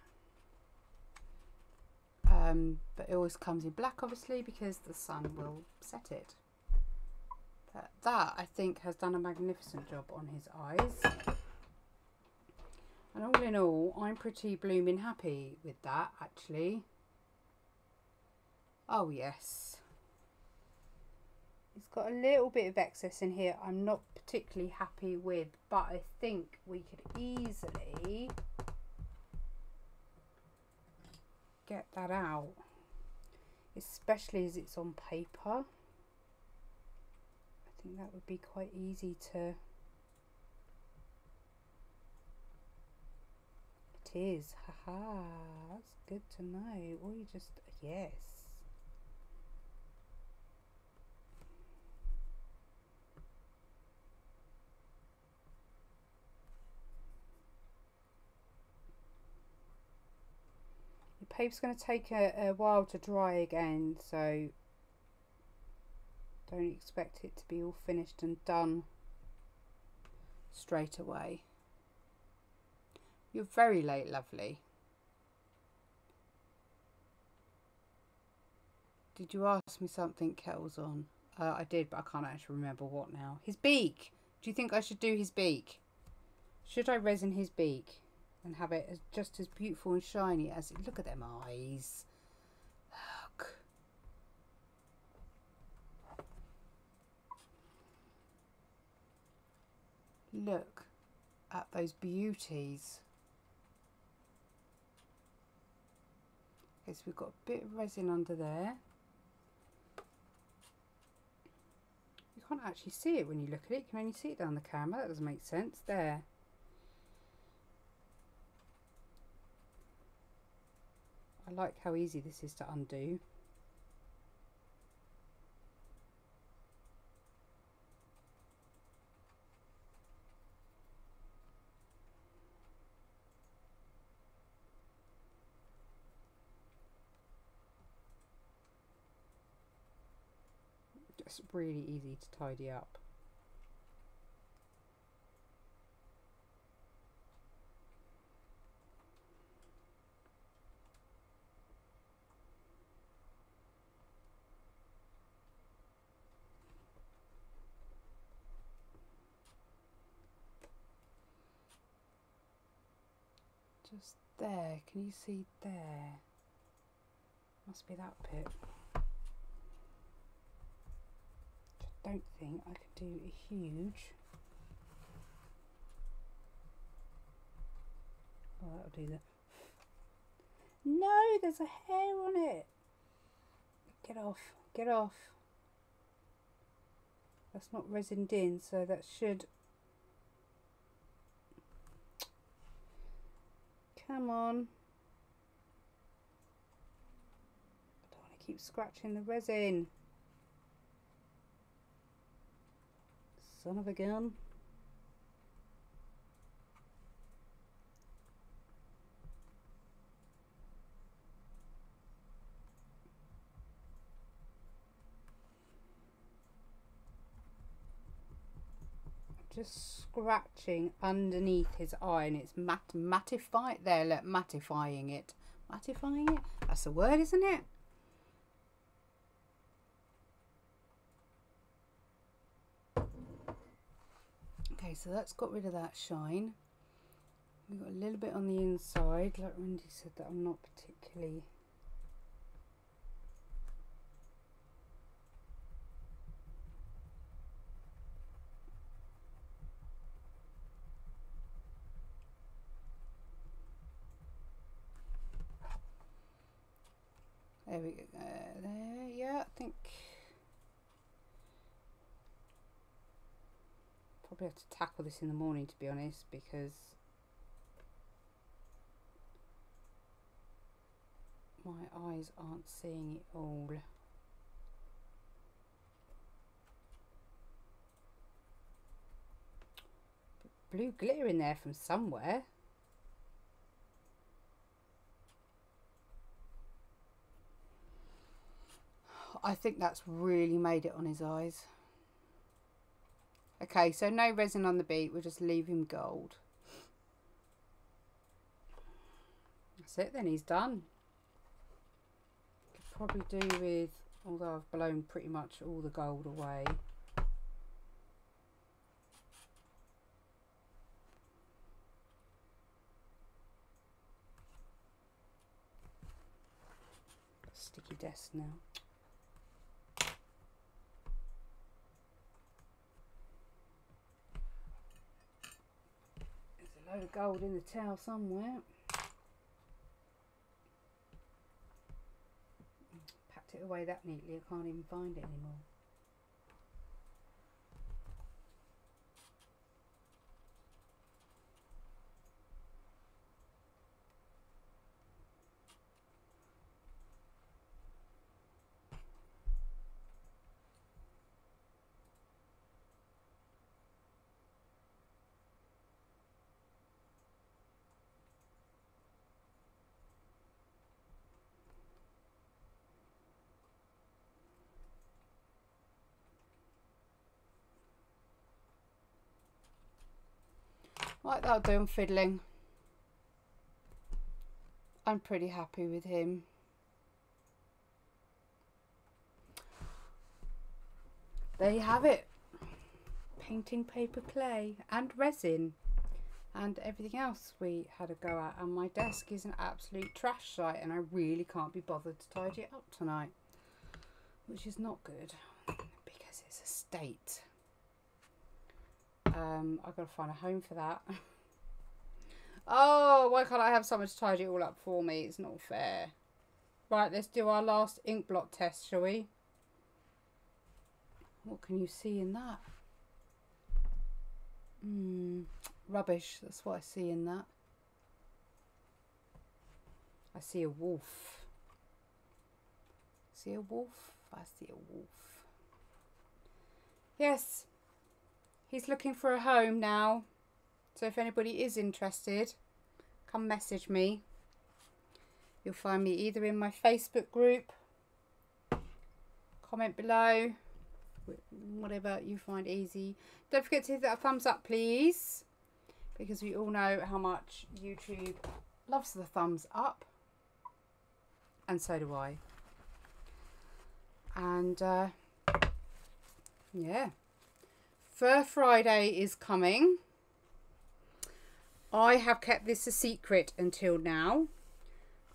Speaker 1: Um, but it always comes in black obviously because the sun will set it. But that I think has done a magnificent job on his eyes. And all in all, I'm pretty blooming happy with that actually. Oh yes. It's got a little bit of excess in here I'm not particularly happy with, but I think we could easily get that out, especially as it's on paper. I think that would be quite easy to. It is, haha, that's good to know. Or you just, yes. The paper's going to take a, a while to dry again, so don't expect it to be all finished and done straight away. You're very late, lovely. Did you ask me something, Kettle's on? Uh, I did, but I can't actually remember what now. His beak! Do you think I should do his beak? Should I resin his beak? And have it as just as beautiful and shiny as it. Look at them eyes. Look. Look at those beauties. Okay, so we've got a bit of resin under there. You can't actually see it when you look at it. You can only see it down the camera. That doesn't make sense. There. I like how easy this is to undo. Just really easy to tidy up. There. Can you see there? Must be that bit. I don't think I could do a huge. Oh, that'll do that. No, there's a hair on it. Get off, get off. That's not resined in, so that should Come on. I don't want to keep scratching the resin. Son of a gun. Just scratching underneath his eye and it's mat mattify there look mattifying it. Mattifying it? That's the word isn't it? Okay so that's got rid of that shine. We've got a little bit on the inside. Like Wendy said that I'm not particularly There we go. Uh, there, yeah, I think probably have to tackle this in the morning to be honest because my eyes aren't seeing it all. Blue glitter in there from somewhere. I think that's really made it on his eyes. Okay, so no resin on the beat. We'll just leave him gold. That's it then. He's done. Could probably do with, although I've blown pretty much all the gold away. Sticky desk now. load of gold in the towel somewhere. Packed it away that neatly I can't even find it anymore. Right, that'll do. I'm fiddling. I'm pretty happy with him. There you have it. Painting paper clay and resin and everything else we had a go at. And my desk is an absolute trash site and I really can't be bothered to tidy it up tonight. Which is not good because it's a state. Um, I've got to find a home for that. [laughs] oh, why can't I have someone to tidy it all up for me? It's not fair. Right, let's do our last ink blot test, shall we? What can you see in that? Hmm, rubbish. That's what I see in that. I see a wolf. See a wolf? I see a wolf. Yes, He's looking for a home now. So if anybody is interested, come message me. You'll find me either in my Facebook group, comment below, whatever you find easy. Don't forget to hit that thumbs up, please, because we all know how much YouTube loves the thumbs up, and so do I. And uh, yeah. Fur Friday is coming. I have kept this a secret until now.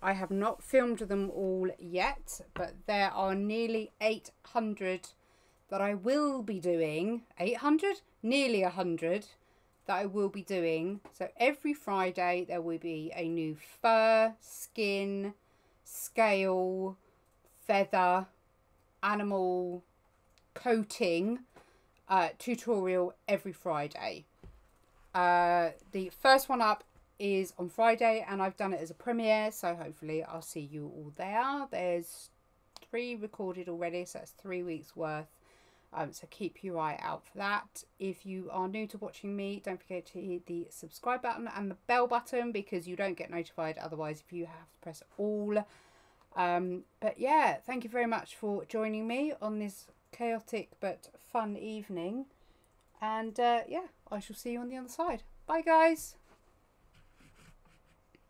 Speaker 1: I have not filmed them all yet, but there are nearly 800 that I will be doing. 800? Nearly 100 that I will be doing. So every Friday there will be a new fur, skin, scale, feather, animal coating uh, tutorial every Friday. Uh, the first one up is on Friday and I've done it as a premiere so hopefully I'll see you all there. There's three recorded already so that's three weeks worth um, so keep your eye out for that. If you are new to watching me don't forget to hit the subscribe button and the bell button because you don't get notified otherwise if you have to press all. Um, but yeah thank you very much for joining me on this chaotic but fun evening. And uh, yeah, I shall see you on the other side. Bye, guys.